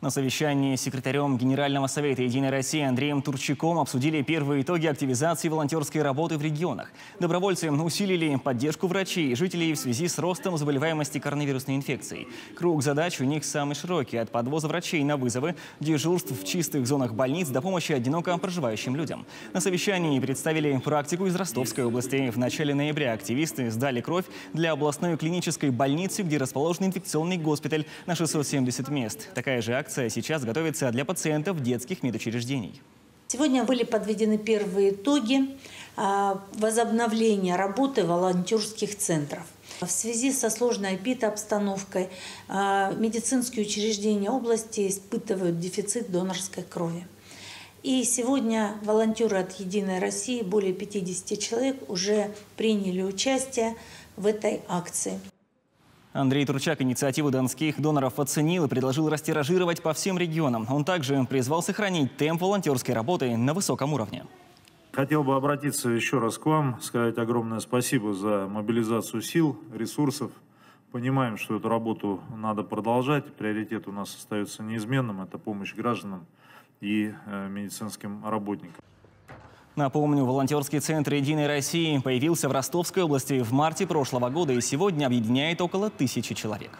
На совещании с секретарем Генерального совета «Единой России» Андреем Турчаком обсудили первые итоги активизации волонтерской работы в регионах. Добровольцы усилили поддержку врачей и жителей в связи с ростом заболеваемости коронавирусной инфекцией. Круг задач у них самый широкий – от подвоза врачей на вызовы, дежурств в чистых зонах больниц до помощи одиноко проживающим людям. На совещании представили практику из Ростовской области. В начале ноября активисты сдали кровь для областной клинической больницы, где расположен инфекционный госпиталь на 670 мест. Такая же акция акция сейчас готовится для пациентов детских медучреждений. Сегодня были подведены первые итоги а, возобновления работы волонтерских центров. В связи со сложной эпидобстановкой а, медицинские учреждения области испытывают дефицит донорской крови. И сегодня волонтеры от «Единой России», более 50 человек, уже приняли участие в этой акции. Андрей Турчак инициативу донских доноров оценил и предложил растиражировать по всем регионам. Он также призвал сохранить темп волонтерской работы на высоком уровне. Хотел бы обратиться еще раз к вам, сказать огромное спасибо за мобилизацию сил, ресурсов. Понимаем, что эту работу надо продолжать. Приоритет у нас остается неизменным. Это помощь гражданам и э, медицинским работникам. Напомню, волонтерский центр «Единой России» появился в Ростовской области в марте прошлого года и сегодня объединяет около тысячи человек.